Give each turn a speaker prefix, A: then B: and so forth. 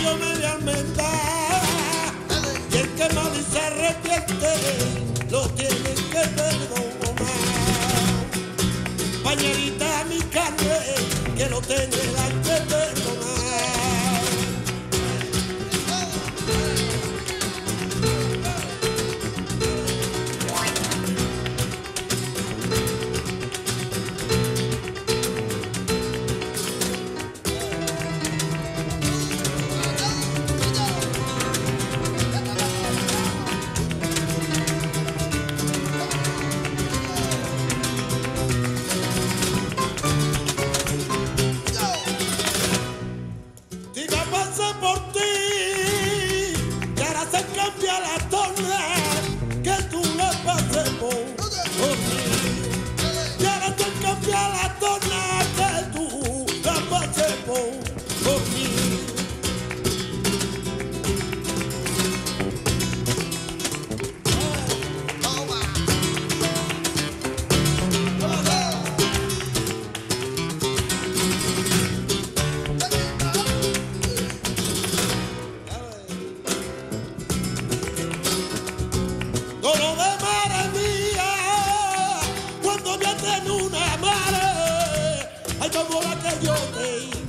A: Que yo me voy a almendrar, y el que mal y se arrepiente, lo tiene que perdonar. Pañerita mi carne, que lo tenga que perdonar. Pasa por ti, una mare, ai bambola che io dei.